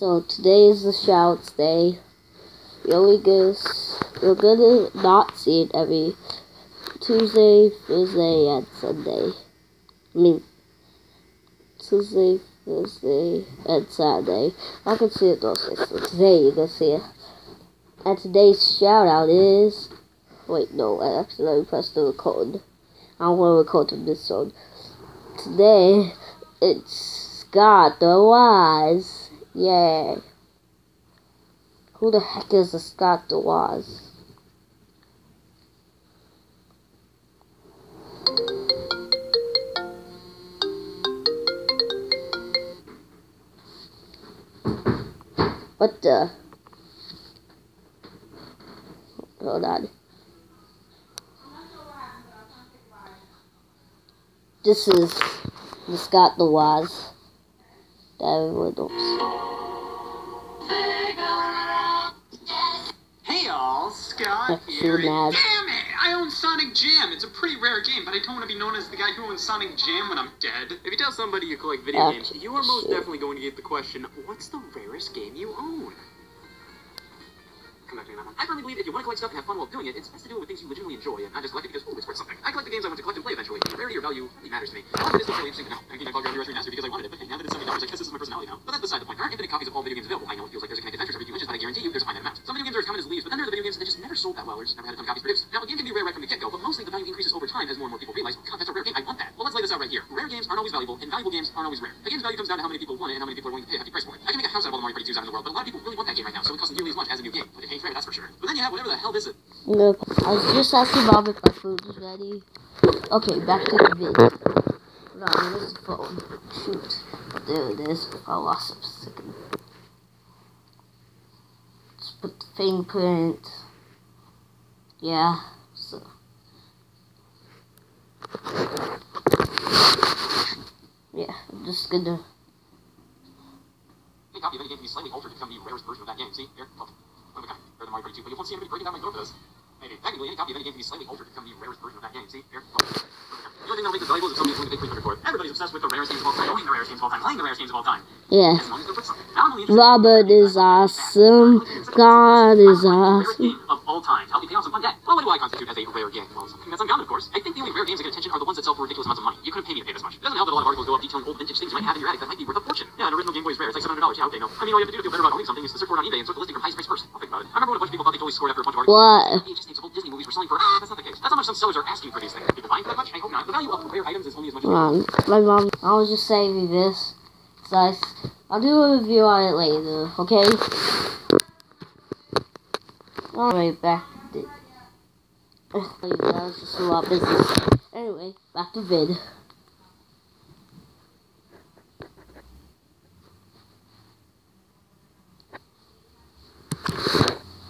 So today is the shouts day. You're only gonna, you're gonna not see it every Tuesday, Thursday, and Sunday. I mean, Tuesday, Thursday, and Saturday. I can see it those days. So today you're gonna see it. And today's shout out is. Wait, no, I accidentally pressed the record. I to record from this one. Today, it's Scott the Woz. Yeah. Who the heck is the Scott the Woz? What the? Hold on. This is the Scott the Woz that everyone knows. Scott That's too bad. Damn it! I own Sonic Jam. It's a pretty rare game, but I don't want to be known as the guy who owns Sonic Jam when I'm dead. If you tell somebody you collect video Ah, games, you are most shit. definitely going to get the question, what's the rarest game you own? On that one. I firmly believe if you want to collect stuff and have fun while doing it, it's best to do it with things you legitimately enjoy and not just collect it because, oh, it's worth something. I collect the games I want to collect and play eventually. Rarity or value really matters to me. However, it is really interesting to know. I think I called Zero Remastered because I wanted it, but now that it's $70, I guess this is my personality now. But that's beside the point. There aren't infinite copies of all video games available. I know it feels like there's a connected adventures every few inches, but I guarantee you there's a finite amount. Some video games are as common as leaves, but then there are the video games that just never sold that well or just never had a ton of copies produced. Now, a game can be rare right from the get-go, but mostly the value increases over time as more and more people realize, God, that's a rare game. I want that. Well, let's lay this out right here. Rare games aren't always valuable, and valuable games aren't always rare. A game's value comes down to how many people want it and how many people are willing to pay Nope. I was just asking Bob if my food is ready. Okay, back to the vid. No, where's the phone? Shoot. There it is. I lost it a second. Let's put the fingerprint. Yeah, so. Yeah, I'm just gonna. Copy any game can be slightly altered to become the rarest version of that game. See? Here, look. Of a kind. Better than Mario Party 2, but you won't see anybody breaking down my door for this. Maybe. Technically, any copy of any game can be slightly altered to become the rarest version of that game. See? The only thing that'll make this valuable is if somebody's willing to pay 300 for. Everybody's obsessed with the rarest games of all time, owning the rarest games of all time, playing the rarest games of all time. Yeah. As long as they're worth something. Now I'm only interested in- Robert is awesome. God is awesome. of all time. Help you pay off some fun debt. Well, what do I constitute as a rare game? Well, something that's uncommon, of course. I think the only rare games that get attention are the ones that sell for ridiculous amounts of money. You couldn't pay me to pay this much. It doesn't help that a lot of articles go up detailing old vintage things you might have in your attic that might be worth a fortune. Yeah, an original Game Boy is rare. It's like $700. Yeah, okay, no. I mean, all you have to do to feel better about owning something is to search for it on eBay and sort the listing from highest price first. I'll think about it. I remember when a bunch of people thought they totally scored after a bunch of articles. What? VHS tapes old Disney movies were selling for. Ah, that's not the case. That's how much some sellers are asking for these things. People buying for that much? I hope not. The value of rare items is only as much as. Um, my mom, I was just saving this. So I, will do a review on it later, okay? Alright, back to that was just a lot. Anyway, back to vid.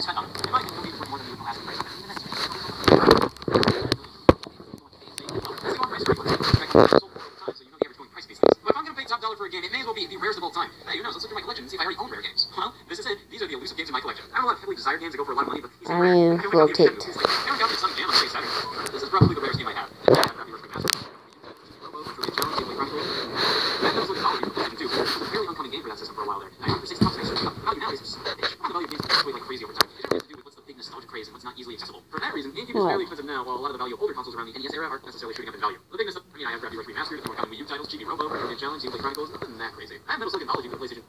spent on it. In my opinion, no game is worth more than the original asking price. The next thing. It's the price break. It's sold all the time, so you know the average going price of these things. But if I'm gonna pay top dollar for a game, it may as well be the rarest of all time. Hey, who knows? Let's look at my collection and see if I already own rare games. Well, this is it. These are the elusive games in my collection. I have lot of heavily desired games that go for a lot of money, but these I are rare. I got the rotate. Nintendo. I only got the Sonic Jam on Sega Saturn. This is probably the rarest game I have. I have Gravity Rush Remastered. Robo, Trivia Challenge, Game Boy Chronicles. That was like Solid Collection too. It was a fairly uncommon game for that system for a while there. I got it for six bucks and I searched it up. Value now is just a bitch. The value of games fluctuate like crazy over time. It has to do with what's the big nostalgia craze and what's not easily accessible. For that reason, GameCube is fairly expensive now, while a lot of the value of older consoles around the NES era aren't necessarily shooting up in value. The biggest, I mean, I have Gravity Rush Remastered, the more common Wii U titles, Chibi Robo, Trivia Challenge, Boy Chronicles, nothing that crazy. I have Metal Slug Anthology for the PlayStation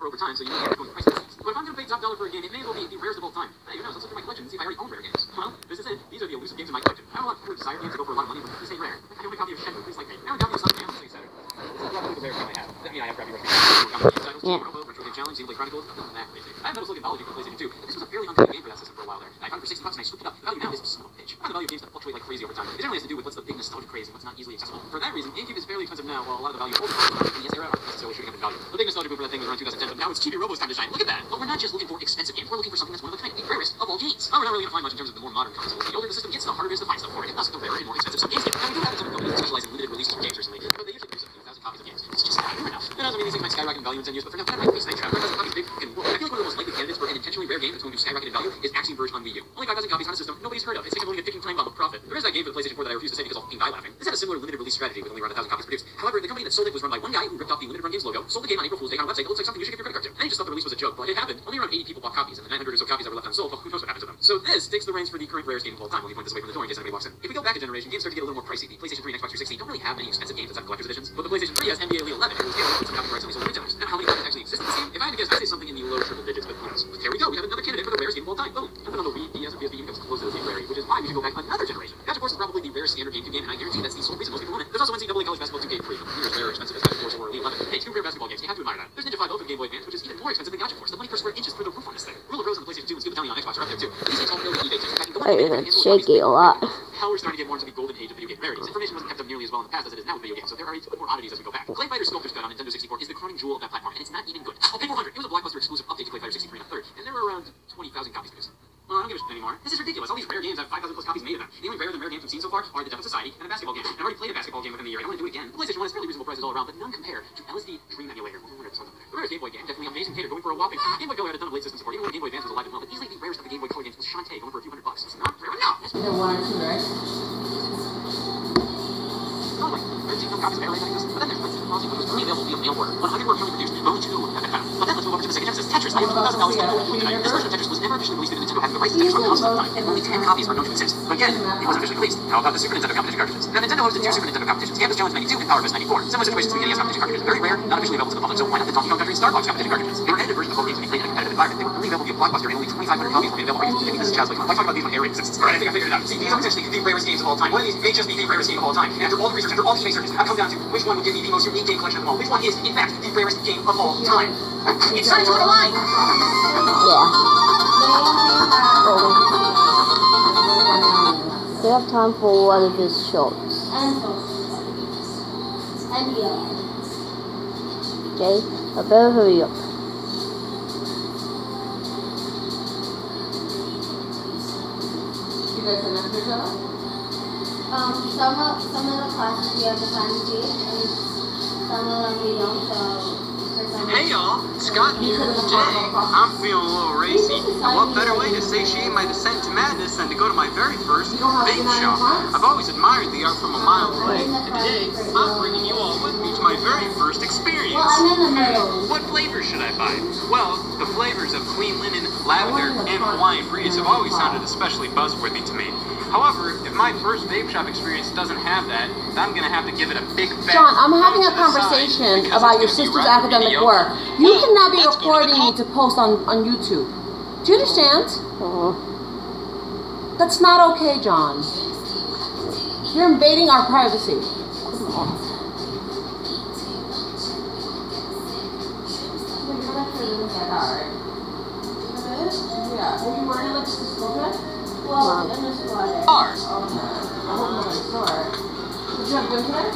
for over time, so you know you're going price things. But if I'm gonna pay top dollar for a game, it may as well be the rarest of all time. Hey, who knows? Let's look at my collection and see if I already own rare games. Well, this is it. These are the elusive games in my collection. I have a lot of desired games that go for a lot of money, but these ain't rare. I own a copy of Shenmue, please like me. I own a copy of Sonic Jam, please Saturn. This is probably the rarest game I have. I mean, I have Gravity Rush Remastered, more common Wii U titles. Chibi Robo, Challenge, Game Boy Chronicles, nothing that crazy. I have Metal Slug Anthology for PlayStation 2. This was a fairly uncommon game for that system for a while there. I found it for 60 bucks and I swooped it up. The value now is son of a bitch. One of the value of games that fluctuate like crazy over time. It generally has to do with what's the big nostalgia craze and what's not easily accessible. For that reason, GameCube is fairly expensive now, while a lot of the value of older consoles from the NES era aren't necessarily shooting up in value. The big nostalgia boom for that thing was around 2010, but now it's Chibi Robo's time to shine. Look at that! But we're not just looking for expensive games, we're looking for something that's one of a kind, the rarest of all games. Oh, we're not really gonna find much in terms of the more modern consoles. The older the system gets, the harder it is to find stuff for it. And thus, the rarer and more expensive some games get. Now, we do have some companies that specialize in limited releases for games recently, but they usually produce a few thousand copies of games. It's just not rare enough. It doesn't mean these things might skyrocket in value in 10 years, but for now, of like Space Trap, 5,000 copies big fucking. I feel like one of the most likely candidates for an intentionally rare game that's going to skyrocket in value is Axiom Verge on Wii U. Only 5,000 copies on a system nobody's heard of. It's of a ticking time bomb of profit. There is that game for the PlayStation 4 that I refuse to say because I'll fucking die laughing. This had a similar limited release strategy with only around 1,000 copies produced. However, the company that sold it was run by one guy who ripped off the Limited Run Games logo, sold the game on April Fool's Day on a website that looks like something you should give your just thought the release was a joke, but it happened. Only around 80 people bought copies, and the 900 or so copies that were left unsold, who knows what happened to them. So this takes the reins for the current rarest game of all time. Let me point this away from the door in case anybody walks in. If we go back a generation, games start to get a little more pricey. The PlayStation 3 and Xbox 360 don't really have many expensive games that have collector's editions, but the PlayStation 3 has NBA Elite 11, and games put some copyrights on these old retailers. Now, how many copies actually exist in this game? If I had to guess, I'd say something in the low triple digits, but who knows? There we go. We have another candidate for the rarest game of all time. Boom. Nothing on the Wii, DS, or PSP even comes close to this being which is why we should go back another generation. Gotcha Force, is probably the rarest standard GameCube game, and I guarantee that's the sole reason most people want it. There's also NCAA College Basketball 2K free. Years very expensive as Gotcha Force or Elite 11. Hey, two rare basketball games. You have to admire that. There's Ninja 5 Open Game Boy Advance, which is even more expensive than Gotcha Force. The money per square inch is through the roof on this thing. Rule of Rose on the PlayStation 2 and Italian on Xbox are up there too. These games all go to eBay just packing go on Hey, eBay and it's handle shaky a lot. How we're starting to get more into the golden age of video game rarities. Information wasn't kept up nearly as well in the past as it is now with video games, so there are a ton more oddities as we go back. Clay Fighter Sculptor's Cut on Nintendo 64 is the crowning jewel of that platform, and it's not even good. Oh, Paper 100, it was a blockbuster exclusive update to Clay Fighter 63 and a third, and there were around 20,000 copies produced. Well, I don't give a shit anymore. This is ridiculous. All these rare games have 5,000 plus copies made of them. The only rarer than rare games we've seen so far are the Death of Society and a basketball game. And I've already played a basketball game within the year. I don't want to do it again. The PlayStation 1 is fairly reasonable prices all around, but none compare to LSD Dream Emulator. Oh, the rarest Game Boy game, definitely Amazing Tater, going for a whopping. Ah. Game Boy Color had a ton of late system support, even when Game Boy Advance was alive and well, but easily the rarest of the Game Boy Color games was Shantae, going for a few hundred bucks. It's not rare enough. That's Either one or two, right? Oh, not like 13 copies of Air Raid like this. But then there's Prince Mossy, which was only available via mail order. 100 were currently produced, only two have been found. But then let's move over to the Sega Genesis. Tetris. I have $2,000 spent over $49. This version of Tetris was never officially released to Nintendo having the rights to Tetris on console at the time, and only 10 copies are known to exist. But again, it wasn't officially released. How about the Super Nintendo competition cartridges? Now, Nintendo hosted two Super Nintendo competitions, Campus Challenge 92 and Power Fest 94. Similar situations to the NES competition cartridges. Very rare, not officially available to the public, so why not the Donkey Kong Country and Star Fox competition cartridges? They were edited versions of both games to be played in a competitive environment. They were only available via Blockbuster, and only 2,500 copies were made available. Are you kidding me? This is child's play. Why talk about these when Air Raid exists? Alright, I think I figured it out. See, these are essentially the rarest games of all time. One of these may just be the rarest game of all time. And after all the research, after all the research, I've come down to which one would give me the most unique game collection of them all. Which one is, in fact, the rarest game of all time? It's time to look alive! Yeah. Oh, we have time for one of his shots. Okay? I better hurry up. To each? Um, some of some of the classes we have and some of them we don't. So Hey y'all, Scott here. Today, I'm feeling a little racy. And what better way to satiate my descent to madness than to go to my very first vape shop? I've always admired the art from a mile away, and today I'm bringing you all with me my very first experience. Well, I'm in the middle. What flavor should I buy? Well, the flavors of clean linen, lavender, and Hawaiian breeze have always sounded especially buzzworthy to me. However, if my first vape shop experience doesn't have that, then I'm gonna have to give it a big fat John, I'm having a to conversation about your it's gonna be sister's academic mediocre. work. You Well, cannot be to recording me to post on, on YouTube. Do you understand? Uh, That's not okay, John. You're invading our privacy. Yeah, are you wearing like just a sweater? Well, in the it. Did you have gym today?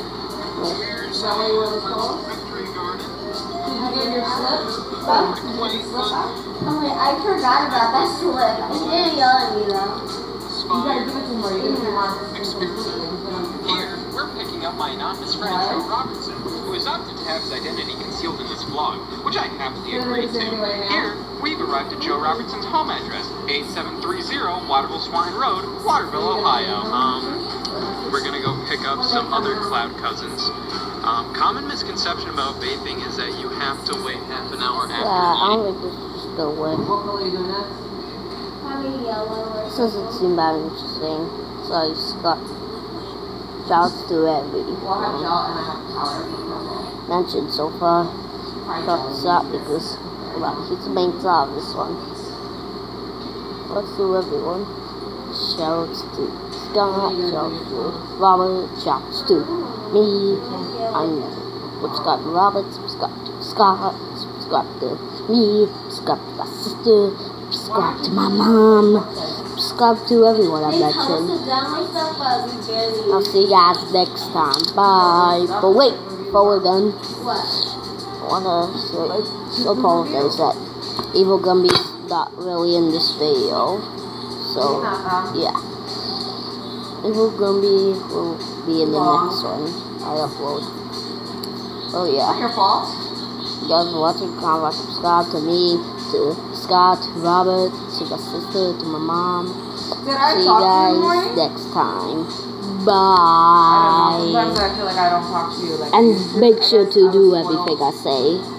Is that why you wore those clothes? Did you get your slip? Huh? Did you slip wait, I forgot about that slip. He didn't yell at me though. It Here, we're picking up my anonymous friend Joe Robertson, who has opted to have his identity concealed in this vlog, which I happily agree to. Here, we've arrived at Joe Robertson's home address, 8730 Waterville Swine Road, Waterville, Ohio. Um, we're gonna go pick up some other cloud cousins. Um, common misconception about vaping is that you have to wait half an hour yeah, after I eating. don't think this is the way. What color are you doing next? Probably yellow or This doesn't seem that interesting. So I just got shouts to every and purple. mentioned so far. Got this out because well, he's the main star of this one. Let's do everyone. Shouts to Scott, shouts to Robert, shouts to me. I'm subscribe to Robert, subscribe to Scott, subscribe to me, subscribe to my sister, subscribe to my mom, subscribe to everyone I They tell us mentioned. to download stuff, but we barely. I'll see you guys next time. Bye. But wait, before we're done? I wanna say, apologize that Evil Gumby's not really in this video. So, yeah. Evil Gumby will be in the next one I upload. Oh yeah. your fault. You guys are watching, comment, subscribe to me, to Scott, to Robert, to my sister, to my mom. Did I See you talk to you guys next time. I don't know. Bye. Sometimes I feel like I don't talk to you. Like And make sure to do everything I say.